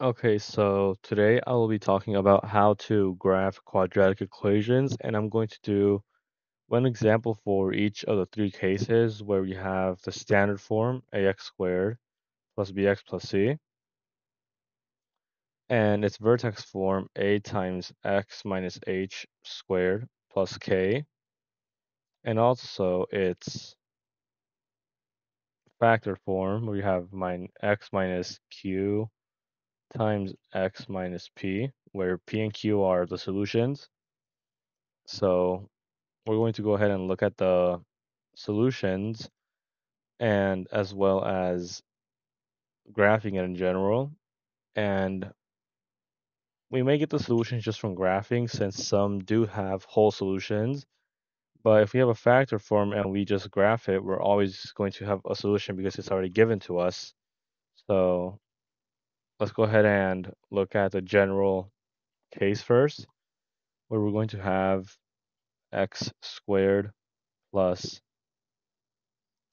Okay, so today I will be talking about how to graph quadratic equations, and I'm going to do one example for each of the three cases where we have the standard form ax squared plus bx plus c, and its vertex form a times x minus h squared plus k, and also its factor form where we have min x minus q times x minus p, where p and q are the solutions. So we're going to go ahead and look at the solutions and as well as graphing it in general. And we may get the solutions just from graphing since some do have whole solutions. But if we have a factor form and we just graph it, we're always going to have a solution because it's already given to us. So let's go ahead and look at the general case first, where we're going to have x squared plus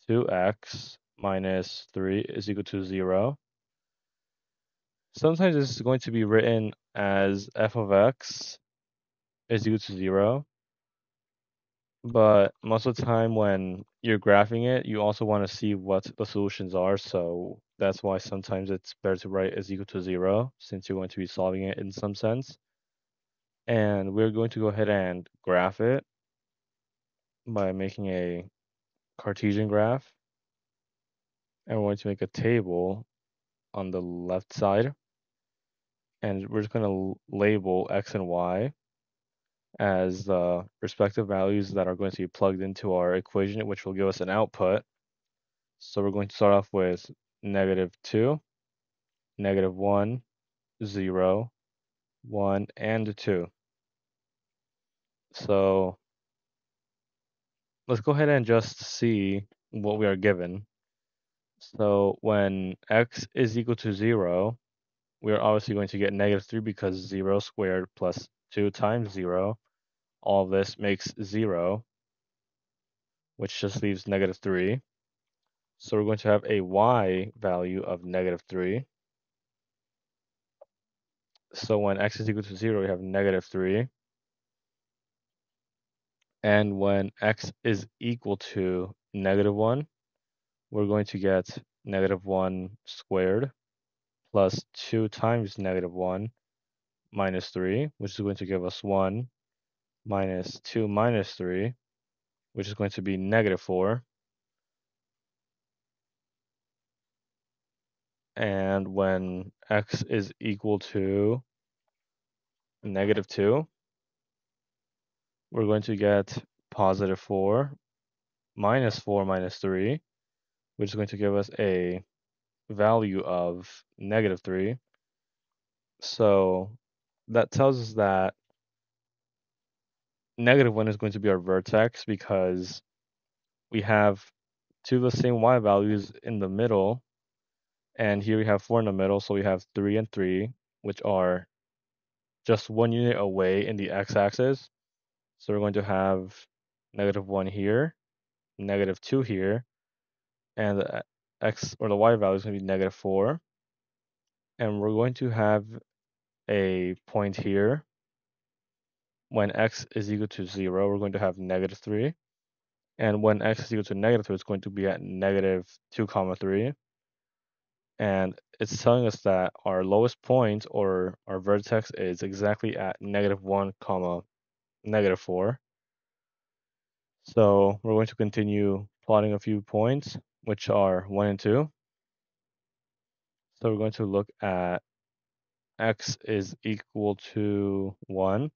2x minus 3 is equal to 0. Sometimes this is going to be written as f of x is equal to 0. But most of the time when you're graphing it, you also want to see what the solutions are. So that's why sometimes it's better to write is equal to 0 since you're going to be solving it in some sense. And we're going to go ahead and graph it by making a Cartesian graph. And we're going to make a table on the left side. And we're just going to label x and y as the respective values that are going to be plugged into our equation, which will give us an output. So we're going to start off with negative 2, negative 1, 0, 1, and 2. So let's go ahead and just see what we are given. So when x is equal to 0, we are obviously going to get negative 3 because 0 squared plus 2 times 0, all this makes 0, which just leaves negative 3. So we're going to have a y value of negative 3. So when x is equal to 0, we have negative 3. And when x is equal to negative 1, we're going to get negative 1 squared plus 2 times negative 1 minus 3, which is going to give us 1 minus 2 minus 3, which is going to be negative 4. And when x is equal to negative 2, we're going to get positive 4 minus 4 minus 3, which is going to give us a value of negative 3. So that tells us that negative 1 is going to be our vertex because we have two of the same y values in the middle. And here we have 4 in the middle, so we have 3 and 3, which are just one unit away in the x-axis. So we're going to have negative 1 here, negative 2 here, and the x or the y value is going to be negative 4. And we're going to have a point here. When x is equal to 0, we're going to have negative 3. And when x is equal to negative 3, it's going to be at negative 2 comma 3. And it's telling us that our lowest point or our vertex is exactly at negative 1 comma negative 4. So we're going to continue plotting a few points, which are 1 and 2. So we're going to look at x is equal to 1,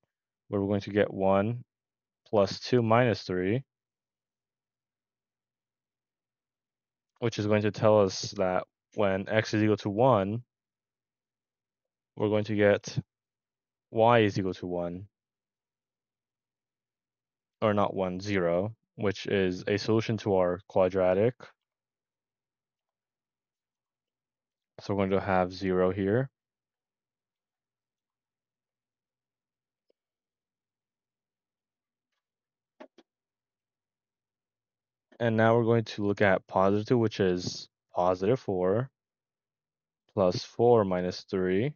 where we're going to get 1 plus 2 minus 3, which is going to tell us that when x is equal to 1, we're going to get y is equal to 1, or not 1, 0, which is a solution to our quadratic. So we're going to have 0 here. And now we're going to look at positive which is positive 4 plus 4 minus 3,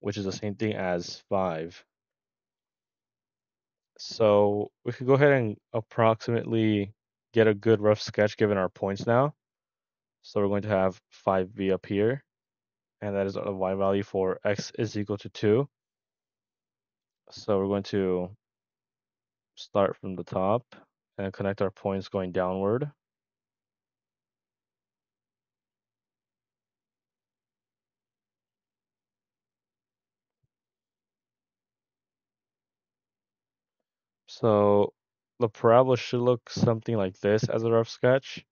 which is the same thing as 5. So we could go ahead and approximately get a good rough sketch given our points now. So we're going to have 5b up here, and that is a y value for x is equal to 2. So we're going to start from the top and connect our points going downward. So the parabola should look something like this as a rough sketch.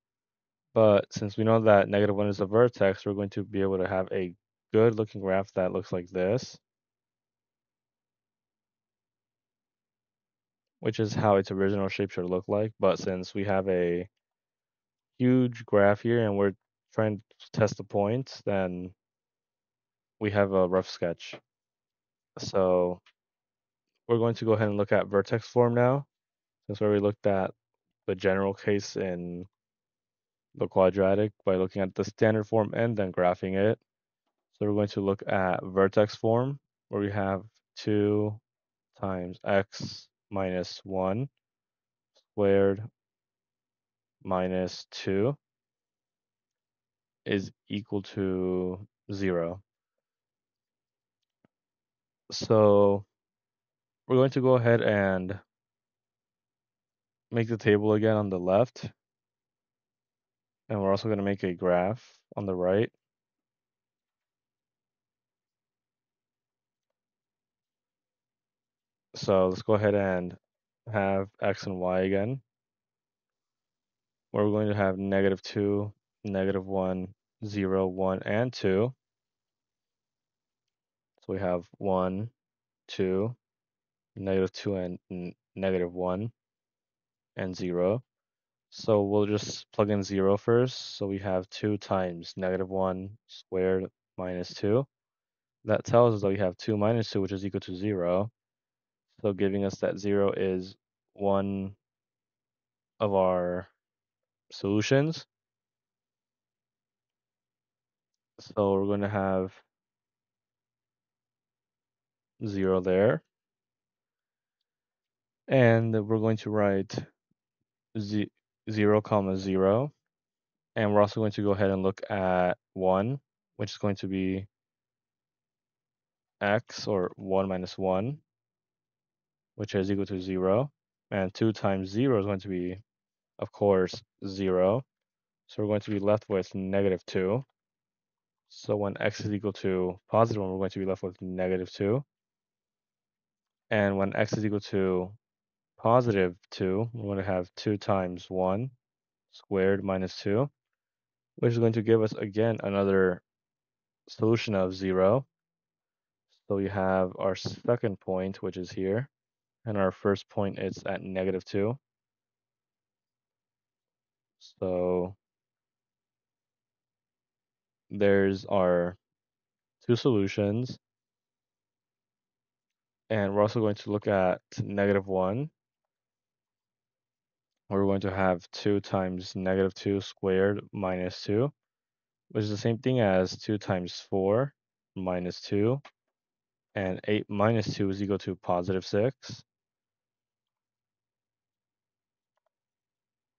But since we know that negative 1 is a vertex, we're going to be able to have a good looking graph that looks like this. Which is how its original shape should look like. But since we have a huge graph here and we're trying to test the points, then we have a rough sketch. So we're going to go ahead and look at vertex form now, since we looked at the general case in the quadratic by looking at the standard form and then graphing it. So we're going to look at vertex form, where we have 2 times x minus 1 squared minus 2 is equal to 0. So we're going to go ahead and make the table again on the left. And we're also going to make a graph on the right. So let's go ahead and have x and y again. Where we're going to have negative 2, negative 1, 0, 1, and 2. So we have 1, 2, negative 2 and negative 1 and 0. So we'll just plug in 0 first. So we have 2 times negative 1 squared minus 2. That tells us that we have 2 minus 2, which is equal to 0. So giving us that 0 is one of our solutions. So we're going to have 0 there. And we're going to write 0 comma 0. And we're also going to go ahead and look at 1, which is going to be x, or 1 minus 1, which is equal to 0. And 2 times 0 is going to be, of course, 0. So we're going to be left with negative 2. So when x is equal to positive 1, we're going to be left with negative 2. And when x is equal to positive 2, we're going to have 2 times 1 squared minus 2, which is going to give us, again, another solution of 0. So we have our second point, which is here, and our first point is at negative 2. So there's our two solutions. And we're also going to look at negative 1 we're going to have 2 times negative 2 squared minus 2, which is the same thing as 2 times 4 minus 2, and 8 minus 2 is equal to positive 6.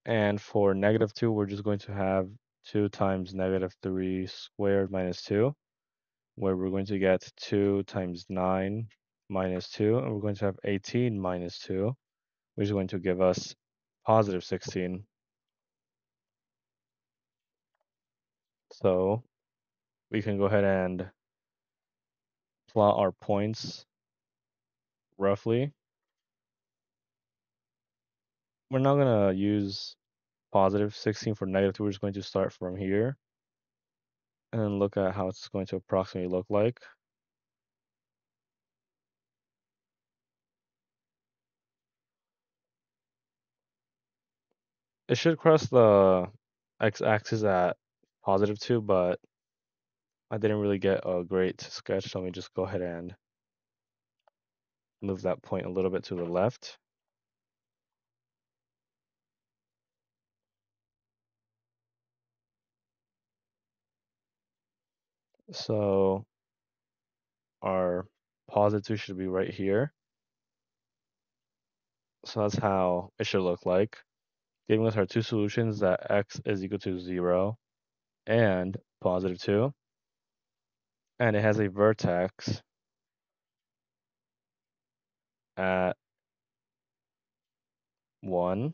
And for negative 2, we're just going to have 2 times negative 3 squared minus 2, where we're going to get 2 times 9 minus 2, and we're going to have 18 minus 2, which is going to give us positive 16. So we can go ahead and plot our points roughly. We're not going to use positive 16 for negative 2. We're just going to start from here and look at how it's going to approximately look like. It should cross the x-axis at positive 2, but I didn't really get a great sketch, so let me just go ahead and move that point a little bit to the left. So our positive 2 should be right here. So that's how it should look like, giving us our two solutions that x is equal to 0 and positive 2. And it has a vertex at 1,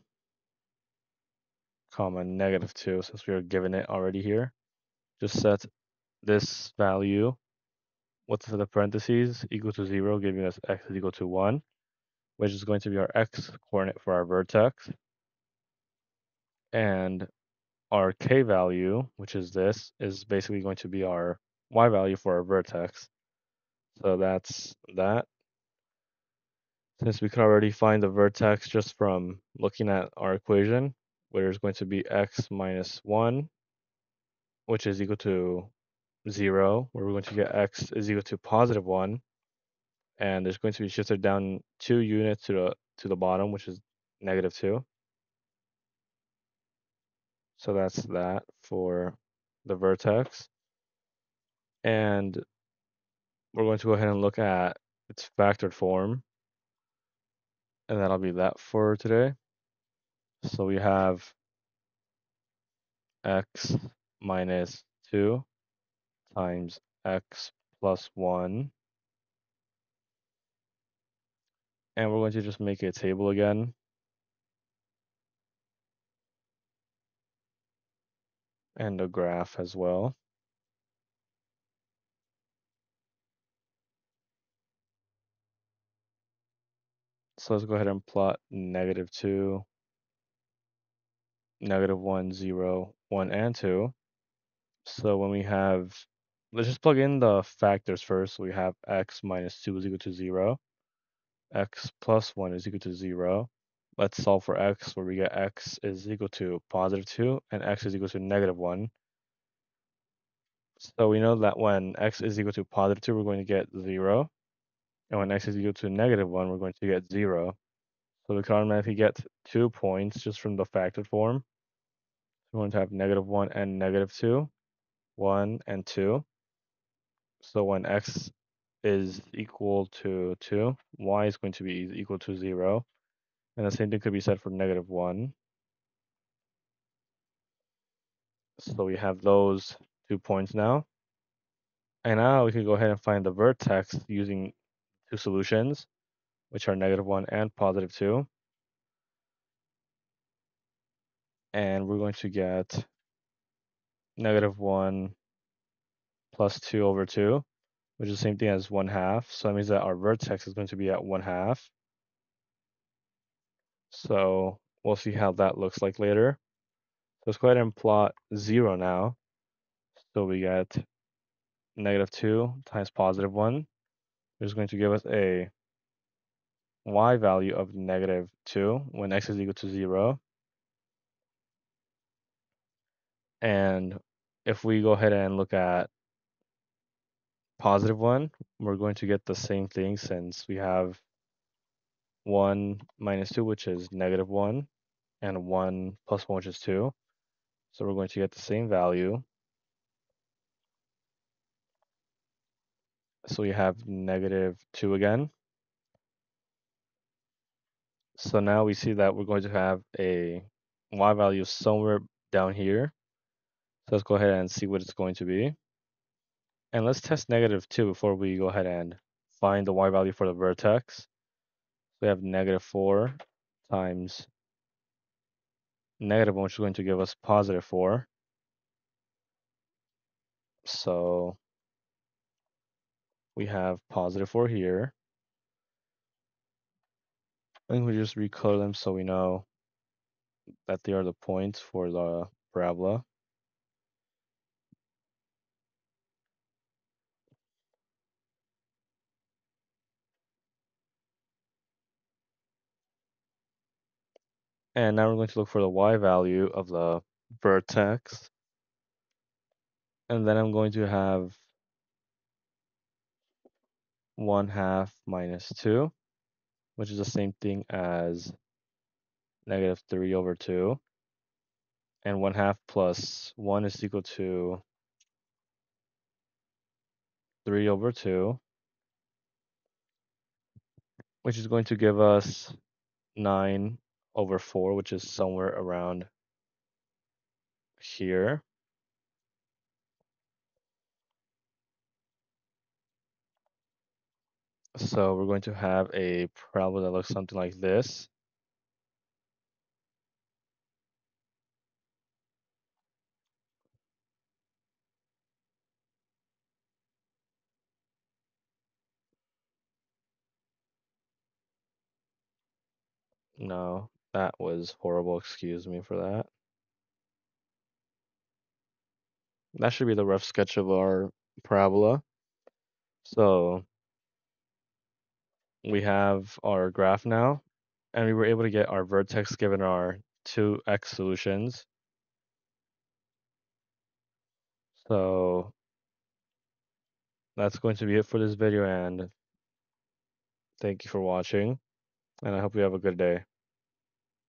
comma, negative 2, since we are given it already here. Just set this value with the parentheses equal to 0, giving us x is equal to 1, which is going to be our x coordinate for our vertex. And our k value, which is this, is basically going to be our y value for our vertex. So that's that. Since we can already find the vertex just from looking at our equation, where it's going to be x minus 1, which is equal to 0, where we're going to get x is equal to positive 1, and there's going to be shifted down 2 units to the, to the bottom, which is negative 2. So that's that for the vertex. And we're going to go ahead and look at its factored form. And that'll be that for today. So we have x minus 2 times x plus 1. And we're going to just make a table again. And a graph as well. So let's go ahead and plot negative 2, negative 1, 0, 1, and 2. So when we have, let's just plug in the factors first. We have x minus 2 is equal to 0, x plus 1 is equal to 0. Let's solve for x, where we get x is equal to positive 2 and x is equal to negative 1. So we know that when x is equal to positive 2, we're going to get 0. And when x is equal to negative 1, we're going to get 0. So we can automatically get two points just from the factored form. We're going to have negative 1 and negative 2, 1 and 2. So when x is equal to 2, y is going to be equal to 0. And the same thing could be said for negative 1. So we have those two points now. And now we can go ahead and find the vertex using two solutions, which are negative 1 and positive 2. And we're going to get negative 1 plus 2 over 2, which is the same thing as 1 half. So that means that our vertex is going to be at 1 half. So we'll see how that looks like later. Let's go ahead and plot 0 now. So we get negative 2 times positive 1, which is going to give us a y value of negative 2 when x is equal to 0. And if we go ahead and look at positive 1, we're going to get the same thing since we have 1 minus 2, which is negative 1, and 1 plus 1, which is 2. So we're going to get the same value. So we have negative 2 again. So now we see that we're going to have a y value somewhere down here. So let's go ahead and see what it's going to be. And let's test negative 2 before we go ahead and find the y value for the vertex. We have negative 4 times negative 1, which is going to give us positive 4. So we have positive 4 here. I think we just recolor them so we know that they are the points for the parabola. And now we're going to look for the y value of the vertex. And then I'm going to have 1 half minus 2, which is the same thing as negative 3 over 2. And 1 half plus 1 is equal to 3 over 2, which is going to give us 9 over 4, which is somewhere around here. So we're going to have a parabola that looks something like this. No, that was horrible. Excuse me for that. That should be the rough sketch of our parabola. So we have our graph now, and we were able to get our vertex given our 2x solutions. So that's going to be it for this video, and thank you for watching, and I hope you have a good day.